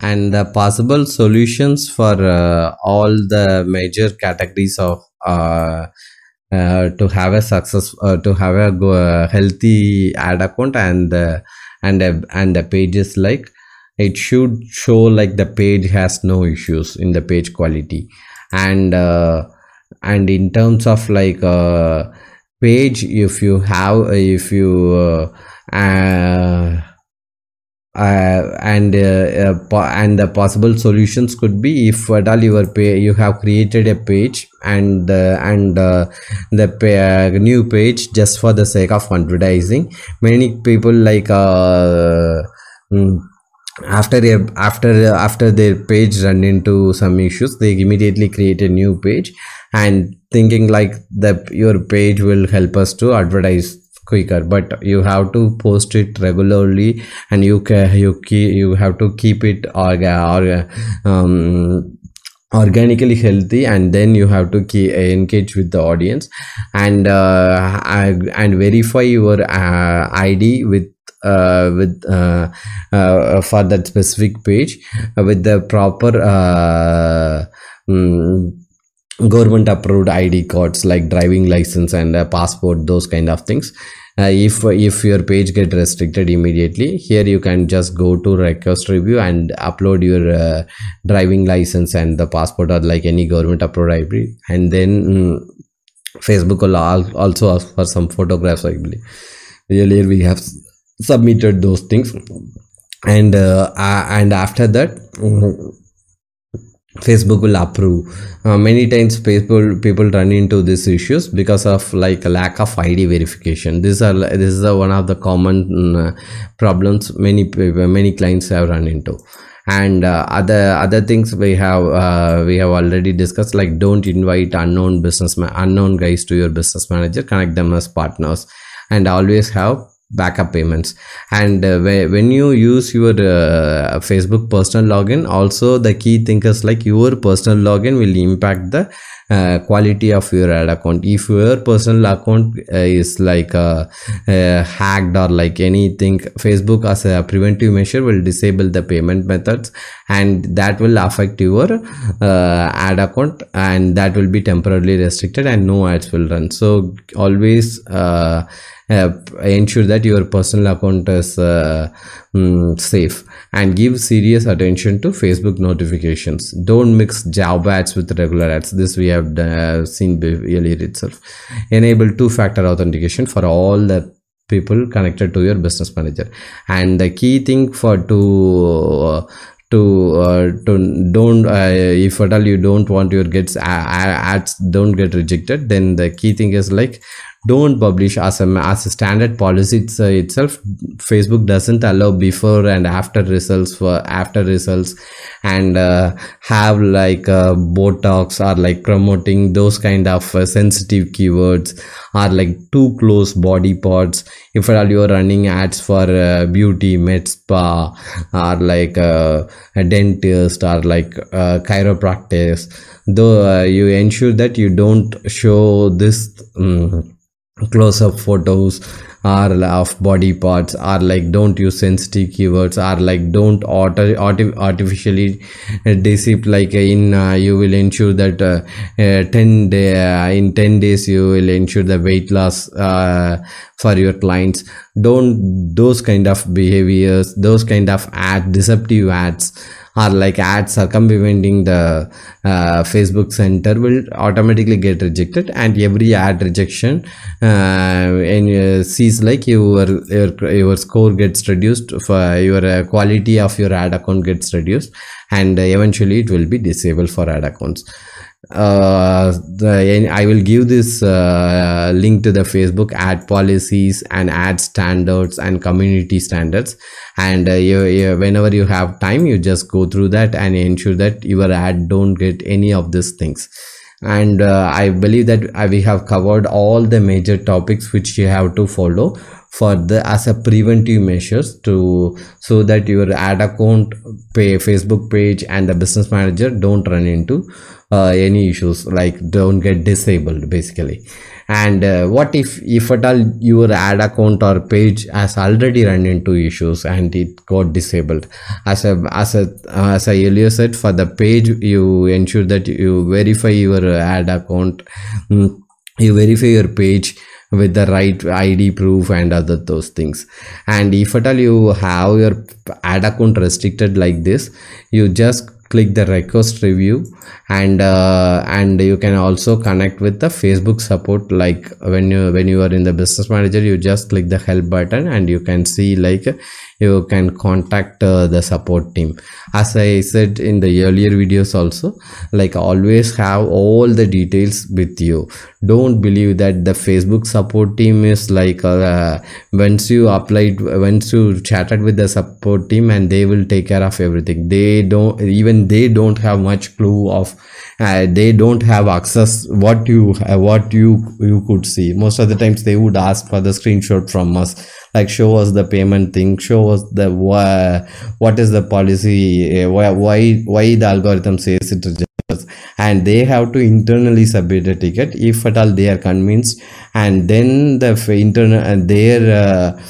and the possible solutions for uh, all the major categories of uh, uh, to have a success to have a go, healthy ad account and and and the pages like it should show like the page has no issues in the page quality. And uh, and in terms of like uh, page if you have if you uh, uh, and uh, uh, and the possible solutions could be if at all pay you have created a page and uh, and the pa- uh, new page just for the sake of advertising. Many people like mm, after a, after after their page run into some issues they immediately create a new page and thinking like that your page will help us to advertise quicker but you have to post it regularly and you can you keep you have to keep it orga, orga, um, organically healthy and then you have to key, engage with the audience and uh, and verify your uh, id with uh, with uh, uh, for that specific page with the proper uh, mm, government approved id cards like driving license and uh, passport those kind of things. Uh, if if your page get restricted immediately here you can just go to request review and upload your uh, driving license and the passport or like any government approved id and then mm, facebook will also ask for some photographs i believe. Earlier we have submitted those things. And uh, and after that mm, facebook will approve. Uh, many times people people run into these issues because of like a lack of id verification. These are this is one of the common mm, problems many many clients have run into. And uh, other other things we have uh, we have already discussed like don't invite unknown businessman unknown guys to your business manager. Connect them as partners. And always have backup payments. And uh, when you use your uh, facebook personal login also the key thinkers like your personal login will impact the uh, quality of your ad account. If your personal account uh, is like uh, uh, hacked or like anything facebook as a preventive measure will disable the payment methods and that will affect your ad account and that will be temporarily restricted and no ads will run. So always ensure that your personal account is uh, mm, safe and give serious attention to facebook notifications. Don't mix job ads with regular ads. This we have uh, seen earlier itself enable two factor authentication for all the people connected to your business manager. And the key thing for to uh, to uh, to don't uh, if at all you don't want your gets ads don't get rejected then the key thing is like don't publish as a as a standard policy. It's, uh, itself facebook doesn't allow before and after results for after results. And uh, have like uh, botox or like promoting those kind of uh, sensitive keywords or like too close body parts. If at all you are running ads for uh, beauty med spa or like uh, a dentist or like chiropractic though you ensure that you don't show this um, close up photos are of body parts are like don't use sensitive keywords are like don't auto, auto artificially deceive like uh, in uh, you will ensure that uh, uh, 10 day uh, in 10 days you will ensure the weight loss uh, for your clients. Don't those kind of behaviors those kind of ad deceptive ads or like ads circumventing the uh, facebook center will automatically get rejected and every ad rejection uh, and uh, sees like your, your your score gets reduced for your uh, quality of your ad account gets reduced and eventually it will be disabled for ad accounts uh the i will give this uh, link to the facebook ad policies and ad standards and community standards. And uh, you, you, whenever you have time you just go through that and ensure that your ad don't get any of these things. And uh, i believe that uh, we have covered all the major topics which you have to follow for the as a preventive measures to so that your ad account pay facebook page and the business manager don't run into uh, any issues like don't get disabled basically. And uh, what if if at all your ad account or page has already run into issues and it got disabled? As a as a uh, as i earlier said for the page you ensure that you verify your ad account mm, you verify your page with the right id proof and other those things. And if at all you have your ad account restricted like this you just click the request review and uh, and you can also connect with the facebook support. Like when you when you are in the business manager you just click the help button and you can see like you can contact uh, the support team. As i said in the earlier videos also like always have all the details with you. Don't believe that the facebook support team is like uh, once you applied once you chatted with the support team and they will take care of everything. They don't even they don't have much clue of uh, they don't have access what you uh, what you you could see. Most of the times they would ask for the screenshot from us like show us the payment thing. Show us the why, what is the policy uh, why why why the algorithm says it rejects and they have to internally submit a ticket. If at all they are convinced and then the internal and their uh,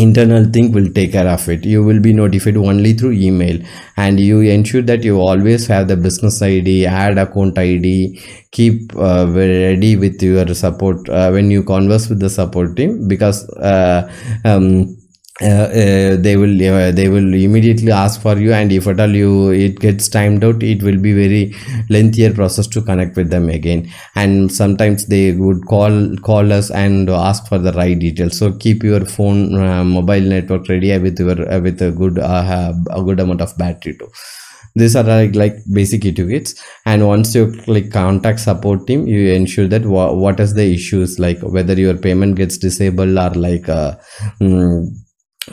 internal thing will take care of it. You will be notified only through email. And you ensure that you always have the business id ad account id keep uh, ready with your support uh, when you converse with the support team because uh, um, they will uh, they will immediately ask for you and if at all you it gets timed out it will be very lengthier process to connect with them again. And sometimes they would call call us and ask for the right details. So keep your phone uh, mobile network ready with your uh, with a good uh, a good amount of battery too. These are like, like basic etiquettes and once you click contact support team you ensure that wha- what is the issues like whether your payment gets disabled or like uh, mm,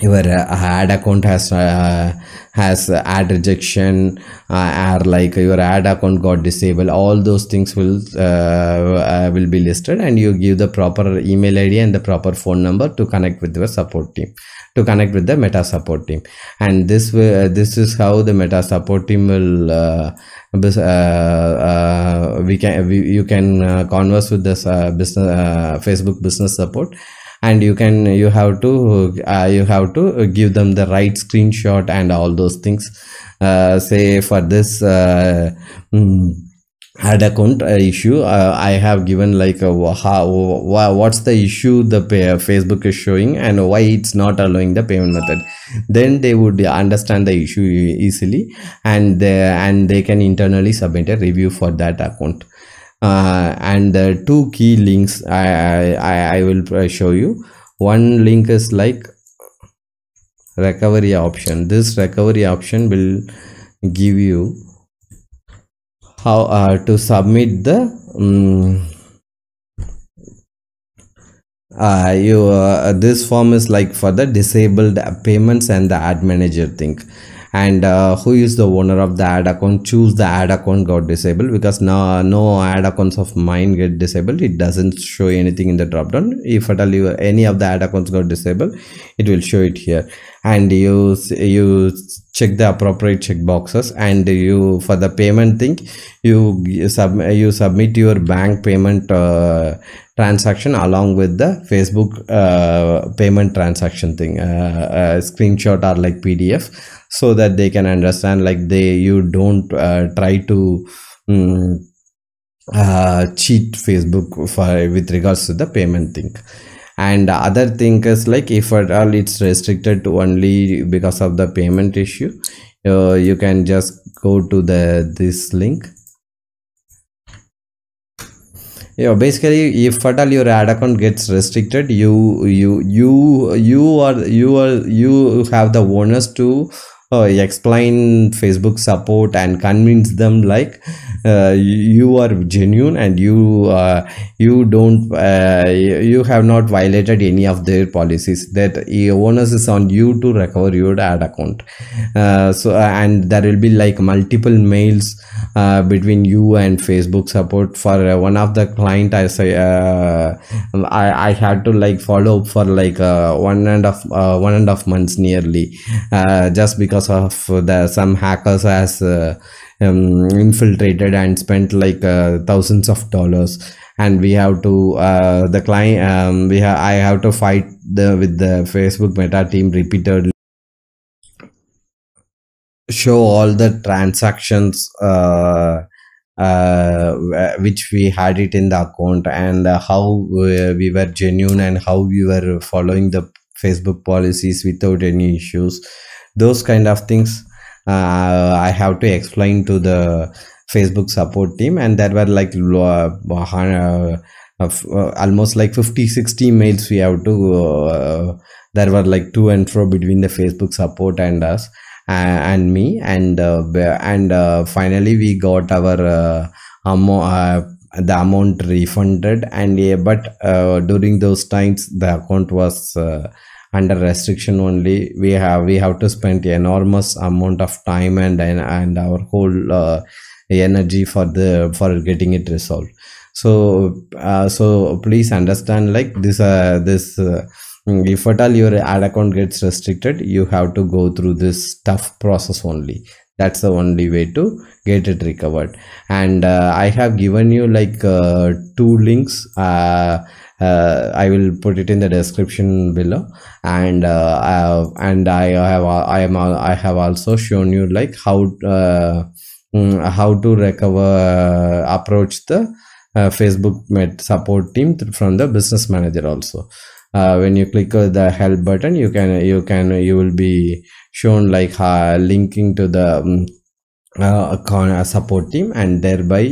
your uh, ad account has uh, has ad rejection uh, or like your ad account got disabled. All those things will uh, uh, will be listed and you give the proper email id and the proper phone number to connect with your support team to connect with the meta support team. And this will this is how the meta support team will uh, uh, uh, we can we, you can uh, converse with this uh, business uh, facebook business support and you can you have to uh, you have to give them the right screenshot and all those things. Uh, say for this uh, mm, account uh, issue uh, i have given like a, how what's the issue the facebook is showing and why it's not allowing the payment method. Then they would understand the issue easily and they, and they can internally submit a review for that account and the two key links I, I I- I will uh, show you. One link is like recovery option. This recovery option will give you how uh, to submit the um, uh, you uh, this form is like for the disabled payments and the ad manager thing and uh, who is the owner of the ad account? Choose the ad account got disabled because no no ad accounts of mine get disabled. It doesn't show anything in the drop down. If at all you, any of the ad accounts got disabled it will show it here and you you check the appropriate check boxes and you for the payment thing you sub, you submit your bank payment uh, transaction along with the facebook uh, payment transaction thing uh, uh, screenshot or like pdf so that they can understand like they you don't uh, try to uh, cheat facebook for with regards to the payment thing and other thing is like if at all it's restricted to only because of the payment issue uh, you can just go to the this link. Yeah basically if at all your ad account gets restricted you you you you are you are you have the onus to uh, explain facebook support and convince them like uh, you are genuine and you uh, you don't uh, you have not violated any of their policies that the onus is on you to recover your ad account. Uh, so and there will be like multiple mails uh, between you and facebook support for uh, one of the client. I say uh, i i had to like follow up for like uh, one and of uh, one and a half months nearly uh, just because of the some hackers has uh, um, infiltrated and spent like uh, thousands of dollars. And we have to uh, the client um, we have i have to fight the with the facebook meta team repeatedly. Show all the transactions uh, uh, which we had it in the account and uh, how we were genuine and how we were following the facebook policies without any issues those kind of things uh, i have to explain to the facebook support team. And there were like uh, uh, almost like 50 60 mails we have to uh, there were like to and fro between the facebook support and us uh, and me. And uh, and finally we got our amo- uh, the amount refunded. And yeah, but during those times the account was under restriction only we have we have to spend enormous amount of time and and, and our whole uh, energy for the for getting it resolved. So uh, so please understand like this uh, this uh, if at all your ad account gets restricted you have to go through this tough process only that's the only way to get it recovered. And uh, i have given you like uh, two links. Uh, uh, i will put it in the description below. And uh, uh, and i have i am i have also shown you like how uh, mm, how to recover approach the facebook met support team from the business manager also uh, when you click the help button you can you can you will be shown like uh, linking to the um, uh, uh, support team and thereby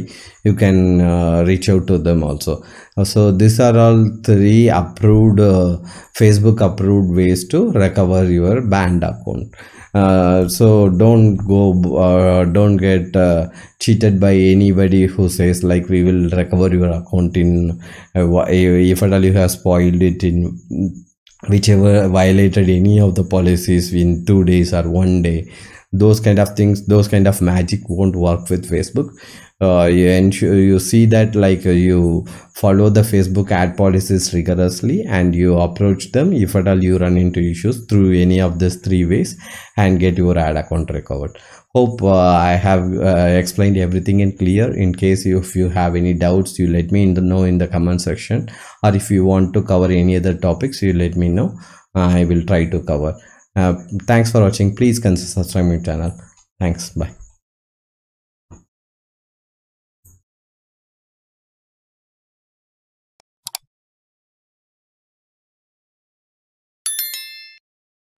you can uh, reach out to them also. Uh, so these are all three approved uh, facebook approved ways to recover your banned account uh, so don't go uh, don't get uh, cheated by anybody who says like we will recover your account in uh, if at all you have spoiled it in whichever violated any of the policies in two days or one day. Those kind of things those kind of magic won't work with facebook uh, you ensure you see that like uh, you follow the facebook ad policies rigorously and you approach them. If at all you run into issues through any of these three ways and get your ad account recovered. Hope uh, i have uh, explained everything in clear. In case you, if you have any doubts you let me in the know in the comment section. Or if you want to cover any other topics you let me know. I will try to cover. Uh, thanks for watching. Please consider subscribing my channel. Thanks. Bye